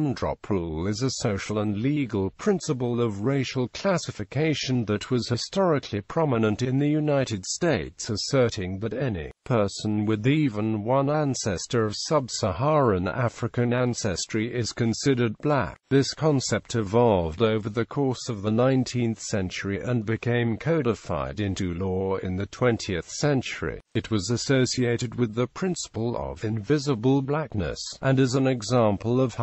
one-drop rule is a social and legal principle of racial classification that was historically prominent in the United States asserting that any person with even one ancestor of sub-Saharan African ancestry is considered black. This concept evolved over the course of the 19th century and became codified into law in the 20th century. It was associated with the principle of invisible blackness, and is an example of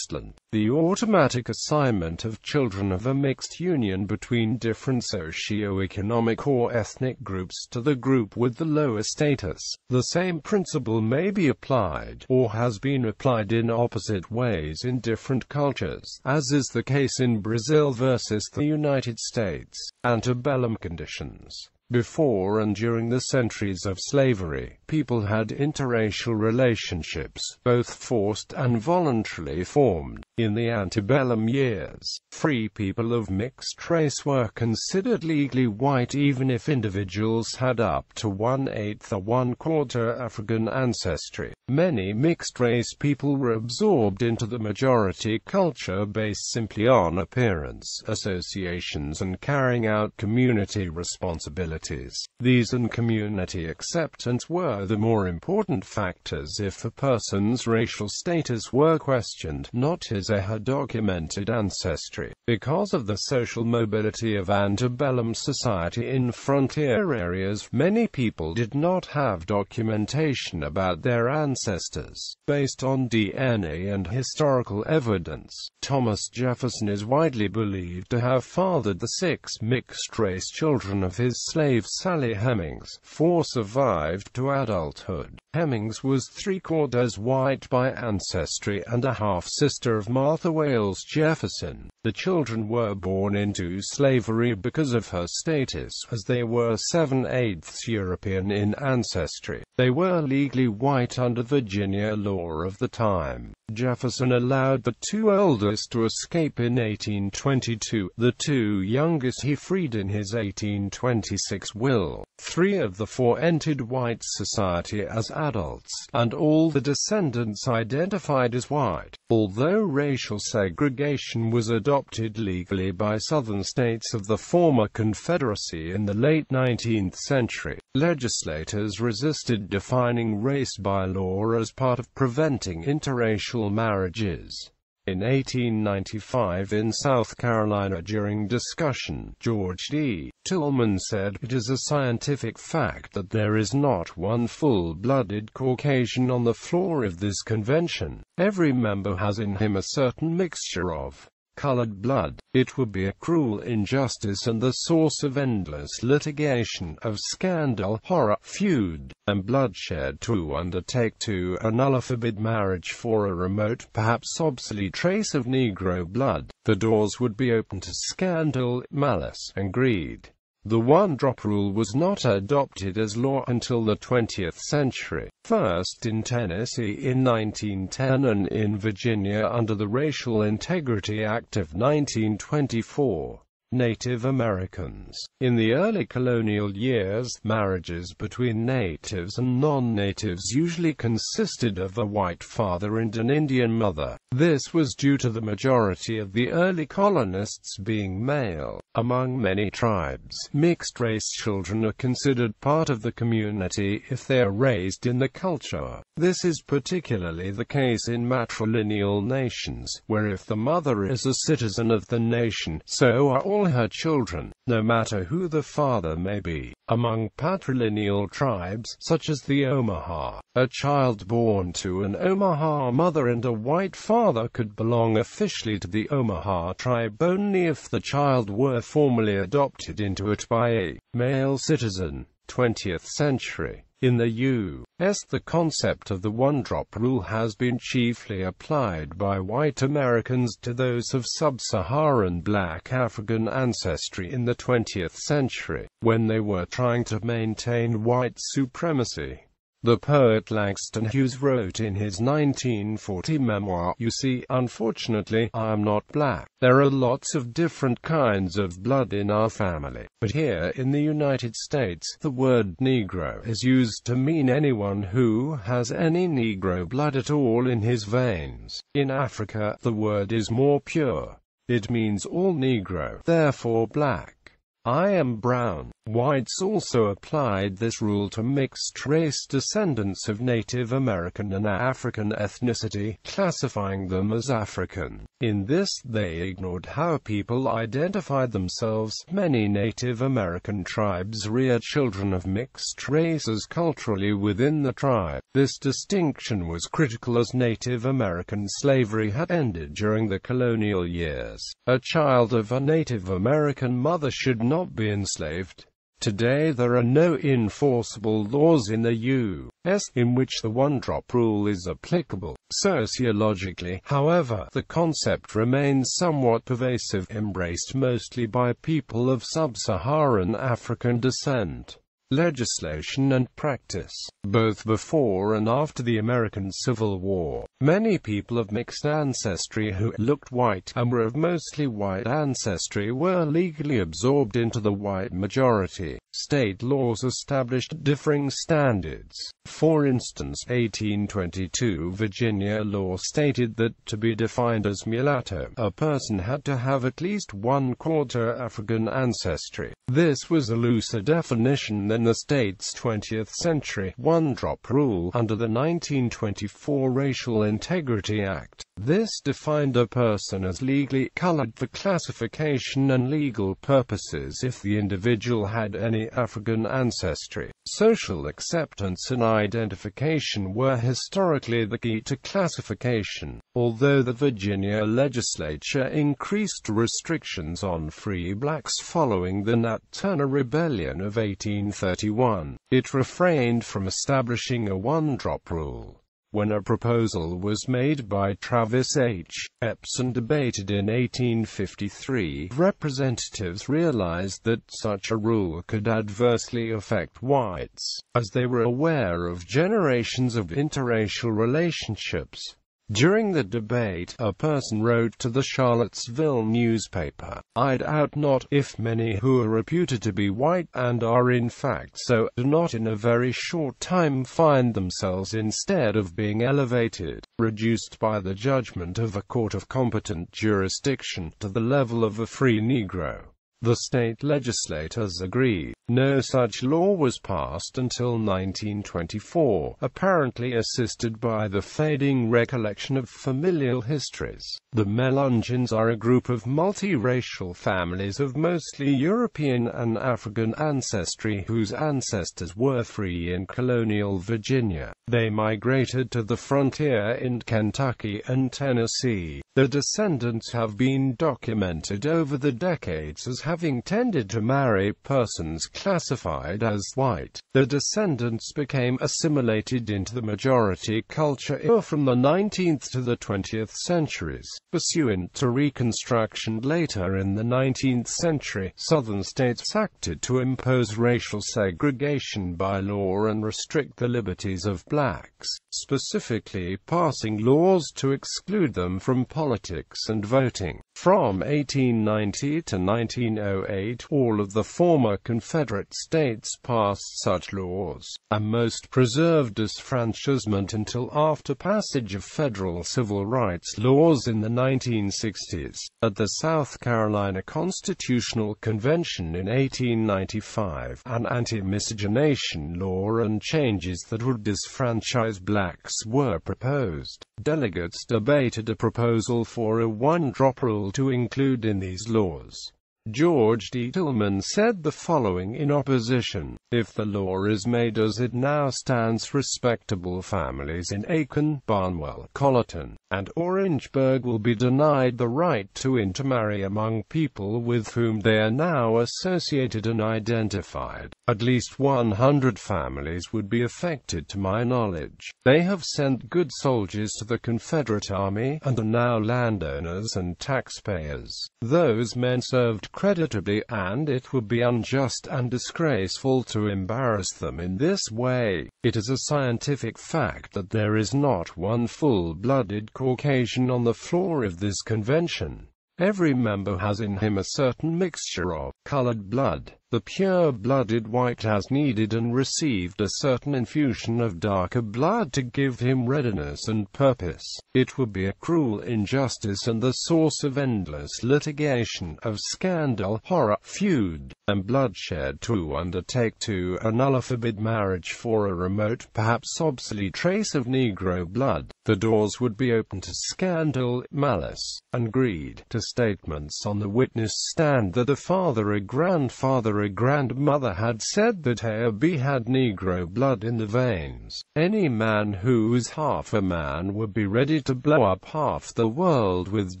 the automatic assignment of children of a mixed union between different socio-economic or ethnic groups to the group with the lower status. The same principle may be applied, or has been applied in opposite ways in different cultures, as is the case in Brazil versus the United States. Antebellum conditions before and during the centuries of slavery, people had interracial relationships, both forced and voluntarily formed. In the antebellum years, free people of mixed race were considered legally white even if individuals had up to one-eighth or one-quarter African ancestry. Many mixed-race people were absorbed into the majority culture based simply on appearance, associations and carrying out community responsibilities. These and community acceptance were the more important factors if a person's racial status were questioned, not his or her documented ancestry. Because of the social mobility of antebellum society in frontier areas, many people did not have documentation about their ancestors. Based on DNA and historical evidence, Thomas Jefferson is widely believed to have fathered the six mixed-race children of his slave Sally Hemings. Four survived to adulthood. Hemings was three-quarters white by ancestry and a half-sister of Martha Wayles Jefferson. The children were born into slavery because of her status, as they were seven-eighths European in ancestry. They were legally white under Virginia law of the time. Jefferson allowed the two eldest to escape in 1822, the two youngest he freed in his 1826 will. Three of the four entered white society as adults, and all the descendants identified as white. Although racial segregation was adopted legally by southern states of the former Confederacy in the late 19th century, legislators resisted defining race by law as part of preventing interracial marriages. In 1895 in South Carolina during discussion, George D. Tillman said, It is a scientific fact that there is not one full-blooded Caucasian on the floor of this convention. Every member has in him a certain mixture of colored blood. It would be a cruel injustice and the source of endless litigation, of scandal, horror, feud, and bloodshed to undertake to annul a forbid marriage for a remote, perhaps obsolete trace of Negro blood. The doors would be open to scandal, malice, and greed. The one-drop rule was not adopted as law until the 20th century, first in Tennessee in 1910 and in Virginia under the Racial Integrity Act of 1924. Native Americans. In the early colonial years, marriages between natives and non-natives usually consisted of a white father and an Indian mother. This was due to the majority of the early colonists being male. Among many tribes, mixed-race children are considered part of the community if they are raised in the culture. This is particularly the case in matrilineal nations, where if the mother is a citizen of the nation, so are all her children, no matter who the father may be. Among patrilineal tribes, such as the Omaha, a child born to an Omaha mother and a white father could belong officially to the Omaha tribe only if the child were formally adopted into it by a male citizen. 20th century. In the U.S. the concept of the one-drop rule has been chiefly applied by white Americans to those of sub-Saharan black African ancestry in the 20th century, when they were trying to maintain white supremacy. The poet Langston Hughes wrote in his 1940 memoir, You see, unfortunately, I am not black. There are lots of different kinds of blood in our family. But here, in the United States, the word Negro is used to mean anyone who has any Negro blood at all in his veins. In Africa, the word is more pure. It means all Negro, therefore black. I am brown. Whites also applied this rule to mixed-race descendants of Native American and African ethnicity, classifying them as African. In this, they ignored how people identified themselves. Many Native American tribes rear children of mixed races culturally within the tribe. This distinction was critical as Native American slavery had ended during the colonial years. A child of a Native American mother should not be enslaved. Today there are no enforceable laws in the U.S. in which the one-drop rule is applicable. Sociologically, however, the concept remains somewhat pervasive, embraced mostly by people of sub-Saharan African descent legislation and practice. Both before and after the American Civil War, many people of mixed ancestry who looked white and were of mostly white ancestry were legally absorbed into the white majority. State laws established differing standards. For instance, 1822 Virginia law stated that, to be defined as mulatto, a person had to have at least one-quarter African ancestry. This was a looser definition than the state's 20th century one-drop rule under the 1924 Racial Integrity Act. This defined a person as legally colored for classification and legal purposes if the individual had any African ancestry. Social acceptance and identification were historically the key to classification, although the Virginia legislature increased restrictions on free blacks following the Nat Turner Rebellion of 1831. It refrained from establishing a one-drop rule. When a proposal was made by Travis H. Epson debated in 1853, representatives realized that such a rule could adversely affect whites, as they were aware of generations of interracial relationships. During the debate, a person wrote to the Charlottesville newspaper, I doubt not, if many who are reputed to be white, and are in fact so, do not in a very short time find themselves instead of being elevated, reduced by the judgment of a court of competent jurisdiction, to the level of a free Negro. The state legislators agreed. No such law was passed until 1924, apparently assisted by the fading recollection of familial histories. The Melungeons are a group of multiracial families of mostly European and African ancestry whose ancestors were free in colonial Virginia. They migrated to the frontier in Kentucky and Tennessee. The descendants have been documented over the decades as having tended to marry persons classified as white. The descendants became assimilated into the majority culture from the 19th to the 20th centuries. Pursuant to Reconstruction later in the 19th century, Southern states acted to impose racial segregation by law and restrict the liberties of blacks, specifically passing laws to exclude them from politics and voting. From 1890 to 1908, all of the former Confederate states passed such laws, and most preserved disfranchisement until after passage of federal civil rights laws in the 1960s. At the South Carolina Constitutional Convention in 1895, an anti-miscegenation law and changes that would disfranchise blacks were proposed. Delegates debated a proposal for a one-drop rule to include in these laws. George D. Tillman said the following in opposition, if the law is made as it now stands respectable families in Aiken, Barnwell, Colleton, and Orangeburg will be denied the right to intermarry among people with whom they are now associated and identified. At least 100 families would be affected to my knowledge. They have sent good soldiers to the Confederate Army, and are now landowners and taxpayers. Those men served creditably, and it would be unjust and disgraceful to embarrass them in this way. It is a scientific fact that there is not one full-blooded Caucasian on the floor of this convention. Every member has in him a certain mixture of colored blood. The pure-blooded white has needed and received a certain infusion of darker blood to give him readiness and purpose. It would be a cruel injustice and the source of endless litigation, of scandal, horror, feud, and bloodshed to undertake to annul a forbid marriage for a remote, perhaps obsolete trace of Negro blood. The doors would be open to scandal, malice, and greed, to statements on the witness stand that a father, a grandfather, a grandmother had said that A B had Negro blood in the veins. Any man who was half a man would be ready to blow up half the world with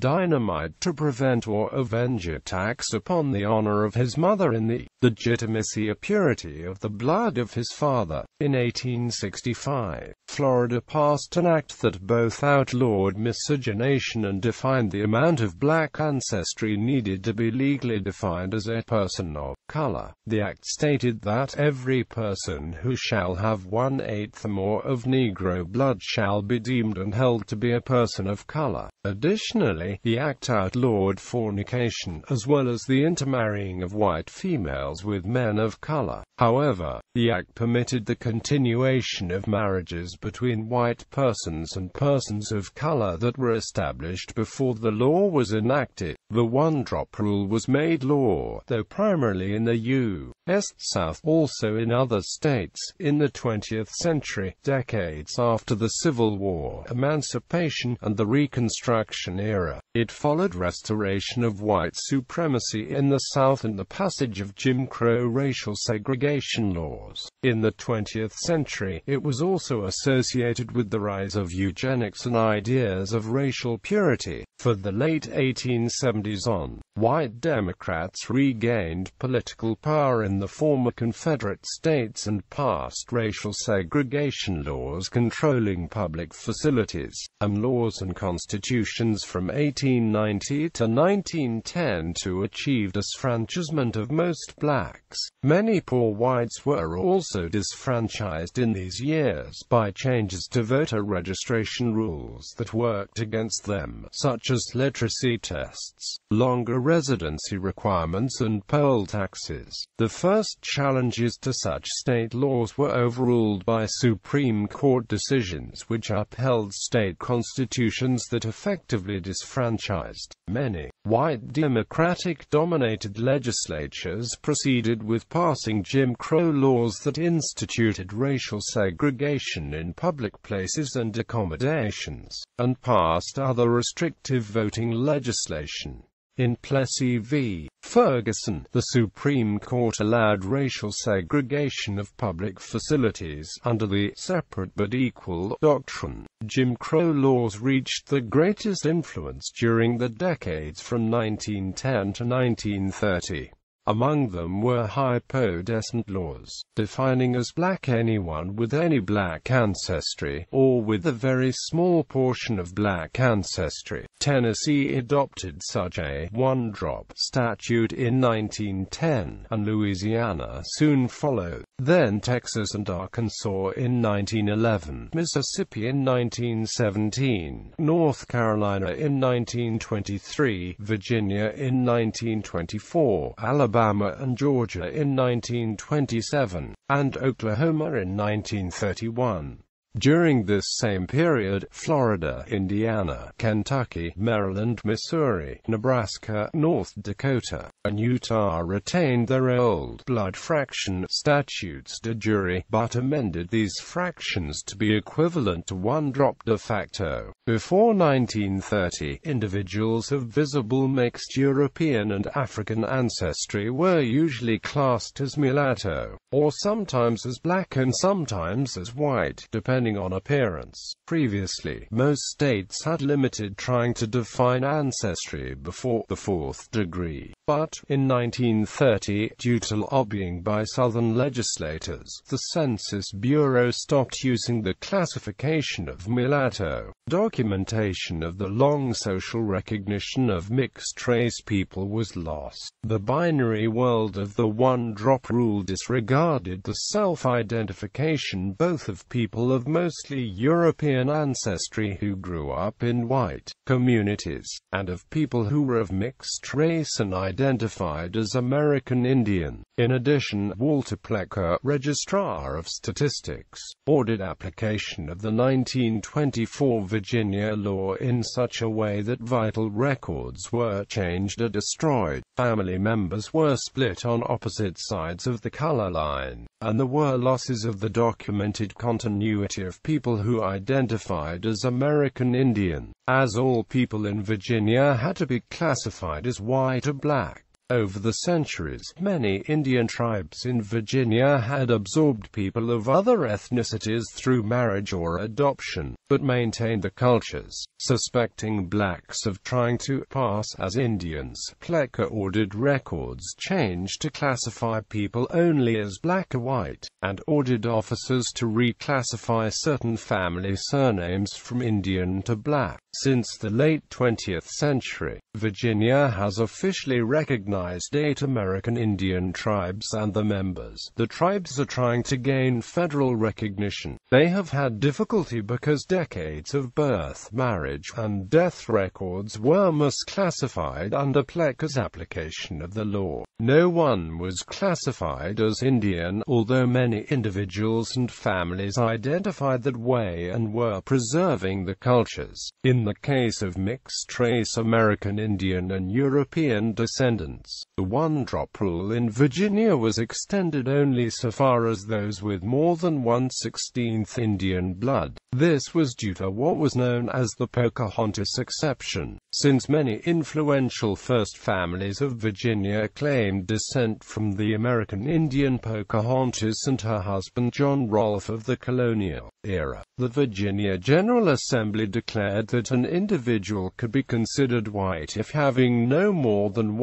dynamite to prevent or avenge attacks upon the honor of his mother in the legitimacy or purity of the blood of his father. In 1865, Florida passed an act that both outlawed miscegenation and defined the amount of black ancestry needed to be legally defined as a person of color. The act stated that every person who shall have one-eighth or more of Negro blood shall be deemed and held to be a person of color. Additionally, the act outlawed fornication, as well as the intermarrying of white females with men of color. However, the act permitted the continuation of marriages between white persons and persons of color that were established before the law was enacted. The one-drop rule was made law, though primarily in the U.S. South, also in other states, in the 20th century, decades after the Civil War, Emancipation, and the Reconstruction era. It followed restoration of white supremacy in the South and the passage of Jim Crow racial segregation laws. In the 20th century, it was also associated with the rise of eugenics and ideas of racial purity. For the late 1870s on, white Democrats regained political power in the former Confederate states and passed racial segregation laws controlling public facilities, and laws and constitutions from 1890 to 1910 to achieve disfranchisement of most blacks. Many poor whites were also disfranchised in these years by changes to voter registration rules that worked against them, such as literacy tests, longer residency requirements and poll taxes. The first challenges to such state laws were overruled by Supreme Court decisions which upheld state constitutions that effectively disfranchised many. White Democratic-dominated legislatures proceeded with passing Jim Crow laws that instituted racial segregation in public places and accommodations, and passed other restrictive voting legislation. In Plessy v. Ferguson, the Supreme Court allowed racial segregation of public facilities under the separate but equal doctrine. Jim Crow laws reached the greatest influence during the decades from 1910 to 1930. Among them were hypodescent laws, defining as black anyone with any black ancestry, or with a very small portion of black ancestry. Tennessee adopted such a one-drop statute in 1910, and Louisiana soon followed. Then Texas and Arkansas in 1911, Mississippi in 1917, North Carolina in 1923, Virginia in 1924, Alabama Alabama and Georgia in 1927, and Oklahoma in 1931. During this same period, Florida, Indiana, Kentucky, Maryland, Missouri, Nebraska, North Dakota, and Utah retained their old blood fraction statutes de jure, but amended these fractions to be equivalent to one drop de facto. Before 1930, individuals of visible mixed European and African ancestry were usually classed as mulatto, or sometimes as black and sometimes as white, depending depending on appearance. Previously, most states had limited trying to define ancestry before the fourth degree. But, in 1930, due to lobbying by Southern legislators, the Census Bureau stopped using the classification of mulatto. Documentation of the long social recognition of mixed-race people was lost. The binary world of the one-drop rule disregarded the self-identification both of people of mostly European ancestry who grew up in white communities, and of people who were of mixed race and identified as American Indian. In addition, Walter Plecker, Registrar of Statistics, ordered application of the 1924 Virginia law in such a way that vital records were changed or destroyed. Family members were split on opposite sides of the color line, and there were losses of the documented continuity of people who identified as American Indian, as all people in Virginia had to be classified as white or black. Over the centuries, many Indian tribes in Virginia had absorbed people of other ethnicities through marriage or adoption, but maintained the cultures, suspecting blacks of trying to pass as Indians. Plecker ordered records changed to classify people only as black or white, and ordered officers to reclassify certain family surnames from Indian to black. Since the late 20th century, Virginia has officially recognized eight American Indian tribes and the members. The tribes are trying to gain federal recognition. They have had difficulty because decades of birth, marriage, and death records were misclassified under Plecker's application of the law. No one was classified as Indian, although many individuals and families identified that way and were preserving the cultures. In the case of mixed-race American Indian and European descendants, the one-drop rule in Virginia was extended only so far as those with more than one-sixteenth Indian blood. This was due to what was known as the Pocahontas exception, since many influential first families of Virginia claimed descent from the American Indian Pocahontas and her husband John Rolfe of the colonial era. The Virginia General Assembly declared that an individual could be considered white if having no more than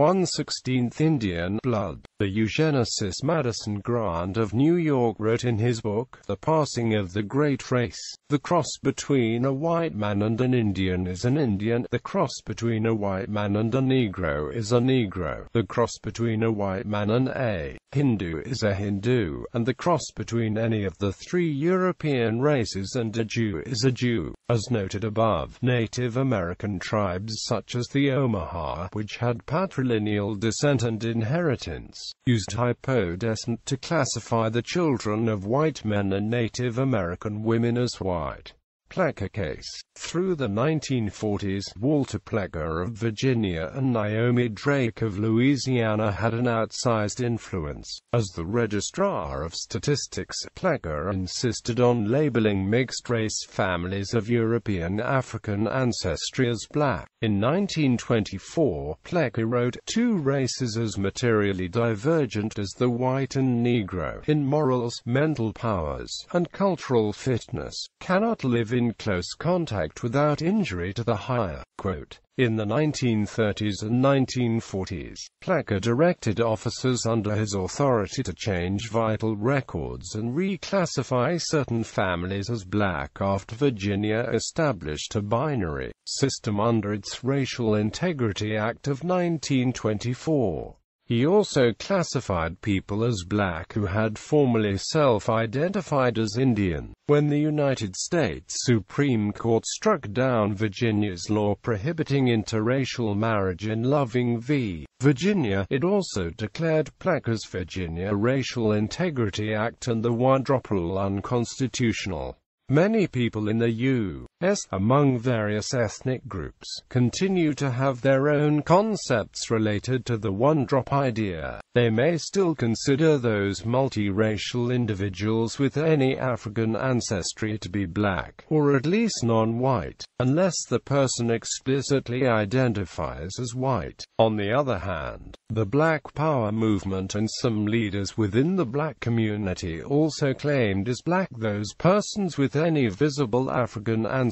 one-sixteenth Indian blood. The eugenicist Madison Grant of New York wrote in his book, The Passing of the Great Race, the cross between a white man and an Indian is an Indian, the cross between a white man and a Negro is a Negro, the cross between a white man and a Hindu is a Hindu, and the cross between any of the three European races and a Jew is a Jew. As noted above, Native American tribes such as the Omaha, which had patrilineal descent and inheritance, used hypodescent to classify the children of white men and Native American women as white. Plecker case. Through the 1940s, Walter Plecker of Virginia and Naomi Drake of Louisiana had an outsized influence. As the Registrar of Statistics, Plecker insisted on labeling mixed-race families of European African ancestry as black. In 1924, Plecker wrote, two races as materially divergent as the white and Negro, in morals, mental powers, and cultural fitness, cannot live in close contact without injury to the higher. Quote, in the 1930s and 1940s, Plecker directed officers under his authority to change vital records and reclassify certain families as black after Virginia established a binary system under its Racial Integrity Act of 1924. He also classified people as black who had formerly self-identified as Indian. When the United States Supreme Court struck down Virginia's law prohibiting interracial marriage in Loving v. Virginia, it also declared Plecker's Virginia Racial Integrity Act and the rule unconstitutional. Many people in the U. among various ethnic groups, continue to have their own concepts related to the one-drop idea. They may still consider those multiracial individuals with any African ancestry to be black, or at least non-white, unless the person explicitly identifies as white. On the other hand, the Black Power movement and some leaders within the black community also claimed as black those persons with any visible African ancestry,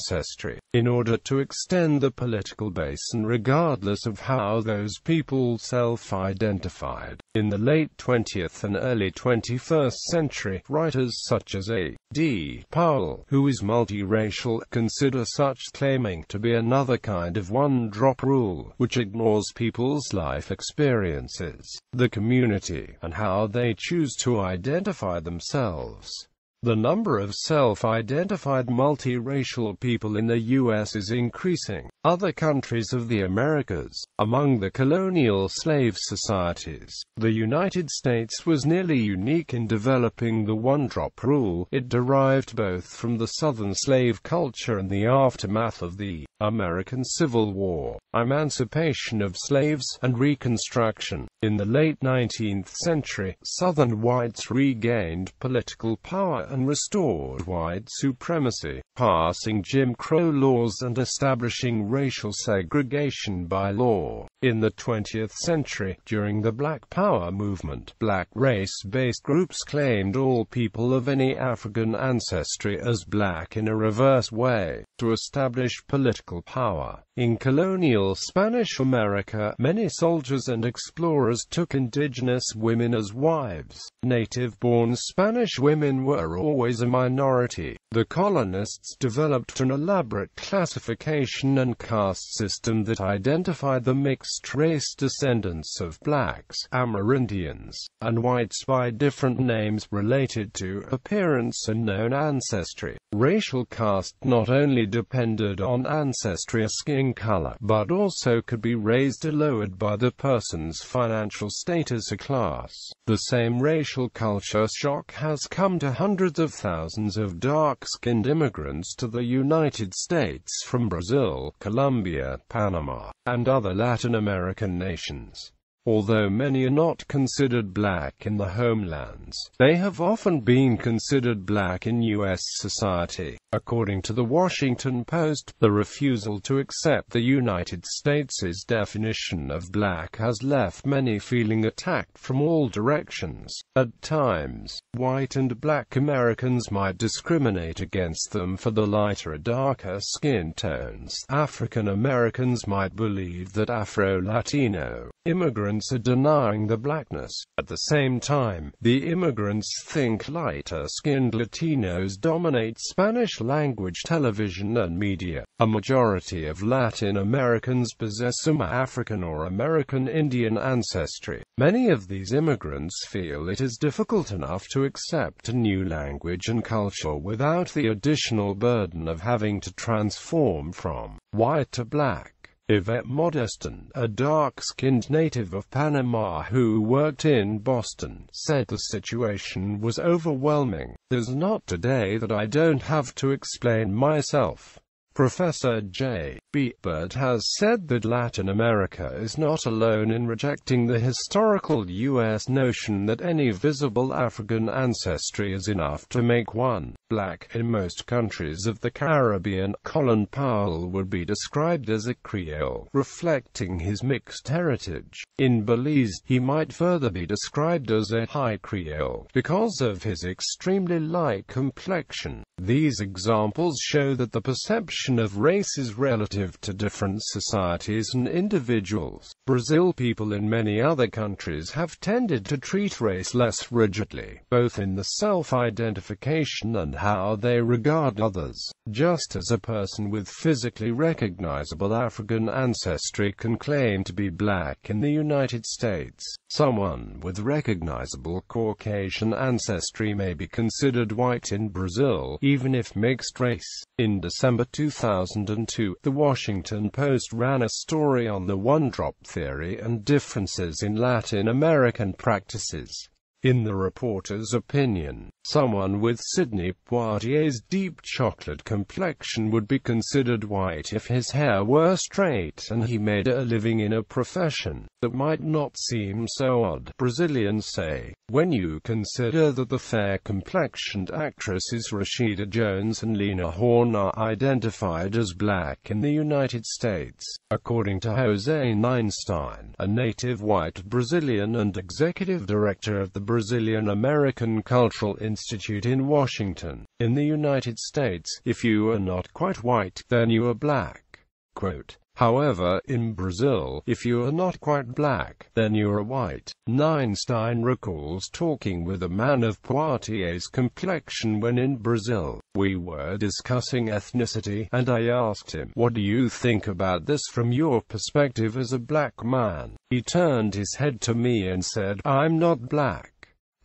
in order to extend the political base and regardless of how those people self-identified. In the late 20th and early 21st century, writers such as A. D. Powell, who is multiracial, consider such claiming to be another kind of one-drop rule, which ignores people's life experiences, the community, and how they choose to identify themselves. The number of self-identified multiracial people in the U.S. is increasing. Other countries of the Americas, among the colonial slave societies, the United States was nearly unique in developing the one-drop rule. It derived both from the Southern slave culture and the aftermath of the American Civil War, emancipation of slaves, and Reconstruction. In the late 19th century, Southern whites regained political power and restored white supremacy, passing Jim Crow laws and establishing racial segregation by law. In the 20th century, during the Black Power movement, black race-based groups claimed all people of any African ancestry as black in a reverse way, to establish political power. In colonial Spanish America, many soldiers and explorers took indigenous women as wives. Native-born Spanish women were always a minority. The colonists developed an elaborate classification and caste system that identified the mixed-race descendants of blacks, Amerindians, and whites by different names related to appearance and known ancestry. Racial caste not only depended on ancestry or color, but also could be raised or lowered by the person's financial status or class. The same racial culture shock has come to hundreds of thousands of dark-skinned immigrants to the United States from Brazil, Colombia, Panama, and other Latin American nations. Although many are not considered black in the homelands, they have often been considered black in U.S. society. According to the Washington Post, the refusal to accept the United States' definition of black has left many feeling attacked from all directions. At times, white and black Americans might discriminate against them for the lighter or darker skin tones. African Americans might believe that Afro-Latino immigrants are denying the blackness. At the same time, the immigrants think lighter-skinned Latinos dominate Spanish language television and media. A majority of Latin Americans possess some African or American Indian ancestry. Many of these immigrants feel it is difficult enough to accept a new language and culture without the additional burden of having to transform from white to black. Yvette Modestin, a dark-skinned native of Panama who worked in Boston, said the situation was overwhelming. There's not today that I don't have to explain myself. Professor J. B. Bird has said that Latin America is not alone in rejecting the historical U.S. notion that any visible African ancestry is enough to make one black. In most countries of the Caribbean, Colin Powell would be described as a Creole, reflecting his mixed heritage. In Belize, he might further be described as a High Creole, because of his extremely light complexion. These examples show that the perception of race is relative to different societies and individuals. Brazil people in many other countries have tended to treat race less rigidly, both in the self-identification and how they regard others. Just as a person with physically recognizable African ancestry can claim to be black in the United States, someone with recognizable Caucasian ancestry may be considered white in Brazil, even if mixed race. In December 2002, The Washington Post ran a story on the one-drop theory and differences in Latin American practices. In the reporter's opinion, Someone with Sidney Poitier's deep chocolate complexion would be considered white if his hair were straight and he made a living in a profession that might not seem so odd. Brazilians say, when you consider that the fair-complexioned actresses Rashida Jones and Lena Horne are identified as black in the United States, according to Jose Neinstein, a native white Brazilian and executive director of the Brazilian American Cultural Institute, Institute in Washington, in the United States, if you are not quite white, then you are black. Quote, However, in Brazil, if you are not quite black, then you are white. Neinstein recalls talking with a man of Poitier's complexion when in Brazil. We were discussing ethnicity, and I asked him, what do you think about this from your perspective as a black man? He turned his head to me and said, I'm not black.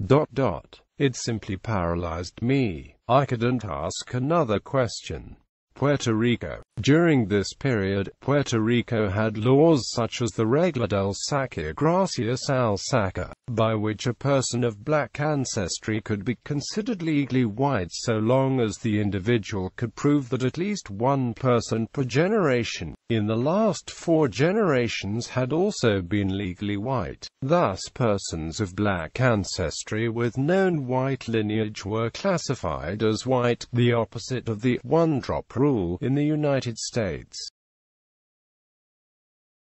Dot dot. It simply paralyzed me. I couldn't ask another question. Puerto Rico. During this period, Puerto Rico had laws such as the Regla del Sacar Gracias al Sacar, by which a person of black ancestry could be considered legally white so long as the individual could prove that at least one person per generation, in the last four generations had also been legally white. Thus persons of black ancestry with known white lineage were classified as white, the opposite of the one-drop rule in the United States.